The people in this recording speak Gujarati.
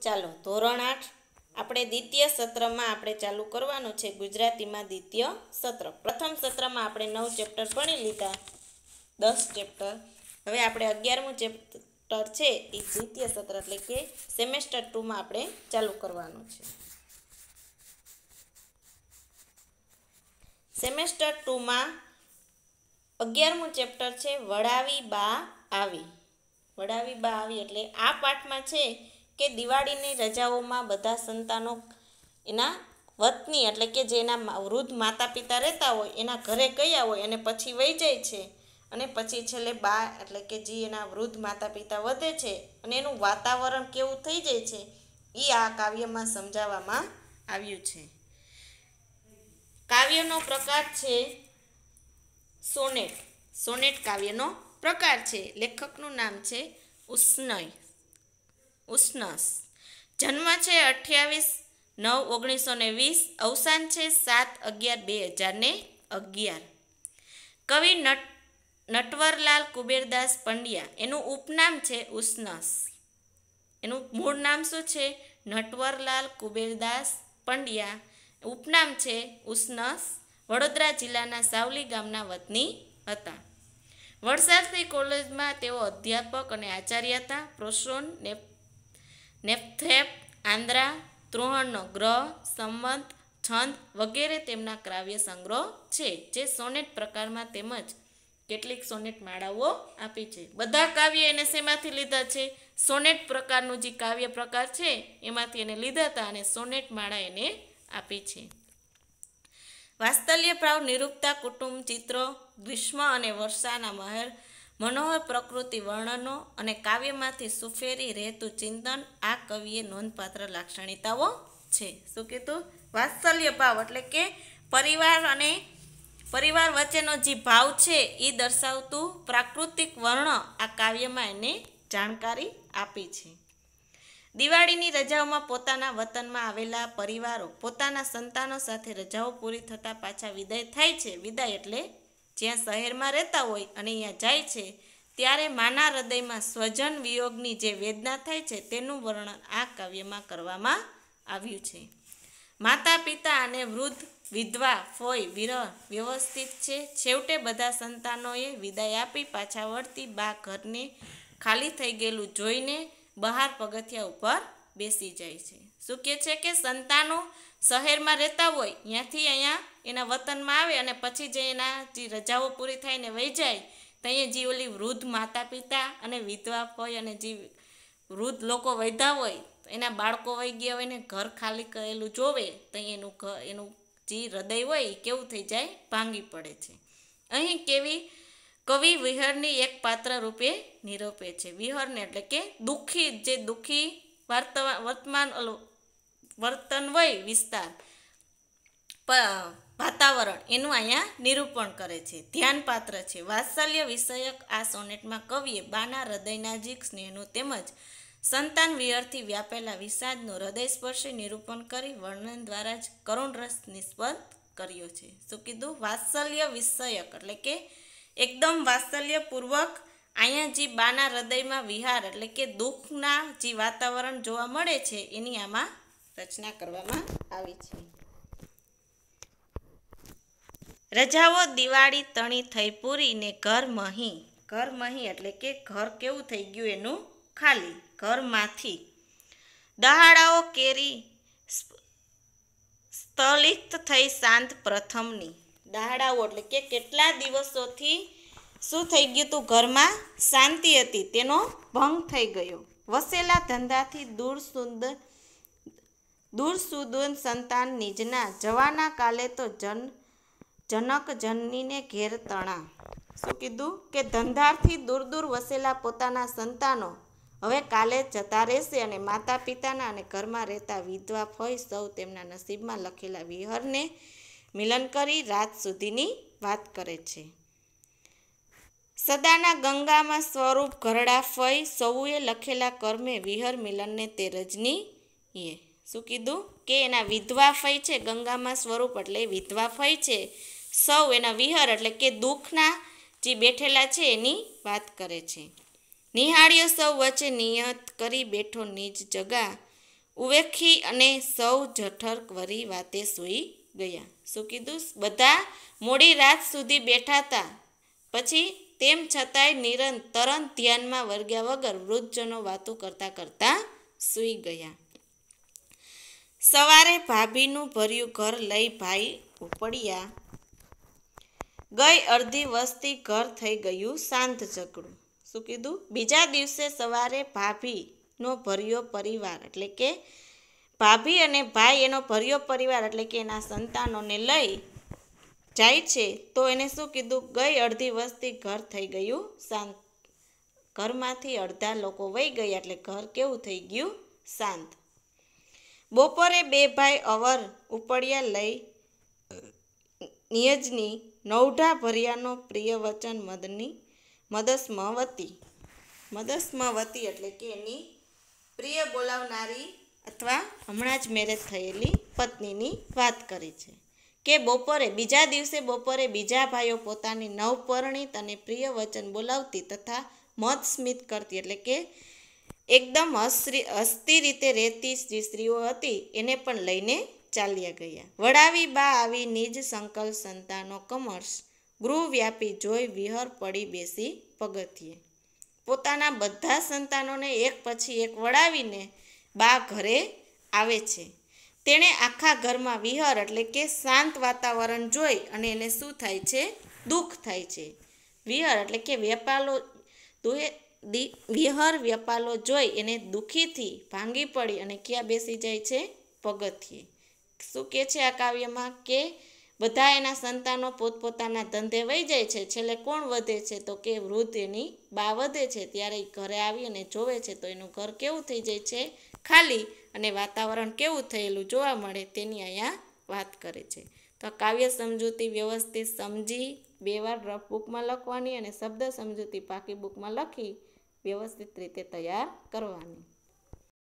ચાલો, ધોરણ આઠ. આપણે દ્વિતીય સત્રમાં આપણે ચાલુ કરવાનું છે ગુજરાતીમાં દ્વિતીય સત્ર. પ્રથમ સત્રમાં આપણે નવ ચેપ્ટર ભણી લીધા. દસ ચેપ્ટર. હવે આપણે અગિયારમું ચેપ્ટર છે એ દ્વિતીય સત્ર, એટલે કે સેમેસ્ટર ટુમાં આપણે ચાલુ કરવાનું છે. સેમેસ્ટર ટુમાં અગિયારમું ચેપ્ટર છે, વડાવી બા આવી. વડાવી બા આવી એટલે આ પાઠમાં છે કે દિવાળીની રજાઓમાં બધા સંતાનો એના વતની એટલે કે જે એના વૃદ્ધ માતા પિતા રહેતા હોય, એના ઘરે ગયા હોય અને પછી વહી જાય છે અને પછી છેલ્લે બા એટલે કે જે એના વૃદ્ધ માતા પિતા વધે છે અને એનું વાતાવરણ કેવું થઈ જાય છે એ આ કાવ્યમાં સમજાવવામાં આવ્યું છે. કાવ્યનો પ્રકાર છે સોનેટ. સોનેટ કાવ્યનો પ્રકાર છે. લેખકનું નામ છે ઉષ્ણય. ઉષ્ણસ. જન્મ છે અઠ્યાવીસ નવ ઓગણીસો ને વીસ, અવસાન છે સાત અગિયાર બે હજાર ને અગિયાર. કવિ નટ, નટવરલાલ કુબેરદાસ પંડ્યા, એનું ઉપનામ છે ઉષ્ણસ. એનું મૂળ નામ શું છે? નટવરલાલ કુબેરદાસ પંડ્યા. ઉપનામ છે ઉષ્ણસ. વડોદરા જિલ્લાના સાવલી ગામના વતની હતા. વલસાડથી કોલેજમાં તેઓ અધ્યાપક અને આચાર્ય હતા. પ્રોસોન નેપ નેપથેપ આંદ્રા ત્રોહણનો ગ્રહ, સંવંત, છંદ વગેરે તેમના કાવ્ય સંગ્રહ છે, જે સોનેટ પ્રકારમાં તેમજ કેટલીક સોનેટ માળાઓ આપી છે. બધા કાવ્ય એને શેમાંથી લીધા છે? સોનેટ પ્રકારનું જે કાવ્ય પ્રકાર છે, એમાંથી એને લીધા હતા અને સોનેટ માળા એને આપી છે. વાસ્તલ્ય પ્રાવ નિરૂપતા કુટુંબ, ચિત્રો, ગ્રીષ્મ અને વર્ષાના મહેર મનોહર પ્રકૃતિ વર્ણનો અને કાવ્યમાંથી સુફેરી રહેતું ચિંતન આ કવિએ નોંધપાત્ર લાક્ષણિકતાઓ છે. શું કીધું? વાત્સલ્ય ભાવ એટલે કે પરિવાર અને પરિવાર વચ્ચેનો જે ભાવ છે એ દર્શાવતું પ્રાકૃતિક વર્ણ આ કાવ્યમાં એને જાણકારી આપી છે. દિવાળીની રજાઓમાં પોતાના વતનમાં આવેલા પરિવારો પોતાના સંતાનો સાથે રજાઓ પૂરી થતાં પાછા વિદાય થાય છે. વિદાય એટલે જ્યાં શહેરમાં રહેતા હોય અને અહીંયા જાય છે, ત્યારે માના હૃદયમાં સ્વજન વિયોગની જે વેદના થાય છે, તેનું વર્ણન આ કાવ્યમાં કરવામાં આવ્યું છે. માતા, પિતા અને વૃદ્ધ, વિધવા ફોય વિરહ વ્યવસ્થિત છે. છેવટે બધા સંતાનોએ વિદાય આપી પાછા વળતી બા ઘરને ખાલી થઈ ગયેલું જોઈને બહાર પગથિયા ઉપર બેસી જાય છે. શું કહે છે કે સંતાનો શહેરમાં રહેતા હોય, ત્યાંથી અહીંયા એના વતનમાં આવે અને પછી જે એના જે રજાઓ પૂરી થઈને વહી જાય ત્યાં જે ઓલી વૃદ્ધ માતા પિતા અને વિધવા હોય અને જે વૃદ્ધ લોકો વૈધા હોય એના બાળકો વહી ગયા હોય ને ઘર ખાલી કરેલું જોવે, તો એનું ઘર એનું જે હૃદય હોય કેવું થઈ જાય? ભાંગી પડે છે. અહીં કેવી કવિ વિહરની એક પાત્ર રૂપે નિરૂપે છે. વિહરને એટલે કે દુઃખી, જે દુઃખી વર્તમાન વર્તન વય વિસ્તાર. વાતાવરણ એનું અહીંયા નિરૂપણ કરે છે. ધ્યાનપાત્ર છે. વાત્સલ્ય વિષયક આ સોનેટમાં કવિએ બાના હૃદયના નજીક સ્નેહનું તેમજ સંતાન વિયરથી વ્યાપેલા વિષાદનું હૃદયસ્પર્શી નિરૂપણ કરી વર્ણન દ્વારા જ કરુણ રસ નિષ્પદ કર્યો છે. શું કીધું? વાત્સલ્ય વિષયક એટલે કે એકદમ વાત્સલ્યપૂર્વક અહીંયા જે બાના હૃદયમાં વિહાર એટલે કે દુઃખના જે વાતાવરણ જોવા મળે છે, એની આમાં રચના કરવામાં આવી છે. રજાઓ દિવાળી તણી થઈ પૂરી ને ઘર મહી. ઘર મહી એટલે કે ઘર કેવું થઈ ગયું એનું ખાલી. ઘરમાંથી દહાડાઓ કેરી સ્થલિત થઈ શાંત પ્રથમની. દહાડાઓ એટલે કે કેટલા દિવસોથી શું થઈ ગયું તું ઘરમાં? શાંતિ હતી. તેનો ભંગ થઈ ગયો. વસેલા ધંધાથી દૂર સુંદર દૂર સુદૂર સંતાન નિજના. જવાના કાલે તો જન જનક જનનીને ઘેર તણા. શું કીધું? કે ધંધારથી દૂર દૂર વસેલા પોતાના સંતાનો હવે કાલે જતા રહેશે અને માતા પિતાના અને ઘરમાં રહેતા વિધવા ફય સૌ તેમના નસીબમાં લખેલા વિહરને મિલન કરી રાત સુધીની વાત કરે છે. સદાના ગંગામાં સ્વરૂપ ઘરડા ફઈ સૌએ લખેલા કર્મે વિહર મિલનને તે રજની એ શું કીધું? કે એના વિધવા ફય છે, ગંગામાં સ્વરૂપ એટલે વિધવા ફઈ છે. સૌ એના વિહર એટલે કે દુઃખના જે બેઠેલા છે એની વાત કરે છે. નિહાળ્યો સૌ વચ્ચે નિયત કરી બેઠો નિજ જગા. ઉવેખી અને સૌ જઠર વરી વાતે સૂઈ ગયા. શું કીધું? બધા મોડી રાત સુધી બેઠા હતા પછી તેમ છતાંય નિરંત તરંત ધ્યાનમાં વર્ગ્યા વગર વૃદ્ધજનો વાતો કરતા કરતા સૂઈ ગયા. સવારે ભાભીનું ભર્યું ઘર લઈ ભાઈ ઉપડ્યા. ગઈ અડધી વસ્તી ઘર થઈ ગયું શાંત ચકડું શું કીધું? બીજા દિવસે સવારે ભાભીનો ભર્યો પરિવાર એટલે કે ભાભી અને ભાઈ એનો ભર્યો પરિવાર એટલે કે એના સંતાનોને લઈ જાય છે, તો એને શું કીધું? ગઈ અડધી વસ્તી ઘર થઈ ગયું. શાંત. ઘરમાંથી અડધા લોકો વહી ગયા એટલે ઘર કેવું થઈ ગયું? શાંત. બપોરે બે ભાઈ અવર ઉપડિયા લઈ નિયજની નવઢા ભર્યાનો પ્રિય વચન મદની, મદસ્મવતી. મદસ્મવતી એટલે કે એની પ્રિય બોલાવનારી અથવા હમણાં જ મેરેજ થયેલી પત્નીની વાત કરી છે. કે બપોરે, બીજા દિવસે બપોરે બીજા ભાઈઓ પોતાની નવપરણિત અને પ્રિય વચન બોલાવતી તથા મત સ્મિત કરતી, એટલે કે એકદમ હસરી હસતી રીતે રહેતી જે સ્ત્રીઓ હતી, એને પણ લઈને ચાલ્યા ગયા. વડાવી બા આવી નિજ સંકલ્પ સંતાનો કમર્શ ગૃહ વ્યાપી જોઈ વિહર પડી બેસી પગથિયે. પોતાના બધા સંતાનોને એક પછી એક વડાવીને બા ઘરે આવે છે. તેણે આખા ઘરમાં વિહર એટલે કે શાંત વાતાવરણ જોઈ અને એને શું થાય છે? દુઃખ થાય છે. વિહર એટલે કે વેપાલો વિહર વેપાલો જોઈ એને દુઃખીથી ભાંગી પડી અને ક્યાં બેસી જાય છે? પગથિયે. શું કહે છે આ કાવ્યમાં? કે બધા એના સંતાનો પોતપોતાના ધંધે વહી જાય છે. છેલ્લે કોણ વધે છે? તો કે વૃદ્ધ એની બા વધે છે. ત્યારે ઘરે આવી અને જોવે છે તો એનું ઘર કેવું થઈ જાય છે? ખાલી અને વાતાવરણ કેવું થયેલું જોવા મળે તેની અહીંયા વાત કરે છે. તો કાવ્ય સમજૂતી વ્યવસ્થિત સમજી, બે વાર રફ બુકમાં લખવાની અને શબ્દ સમજૂતી પાકી બુકમાં લખી વ્યવસ્થિત રીતે તૈયાર કરવાની.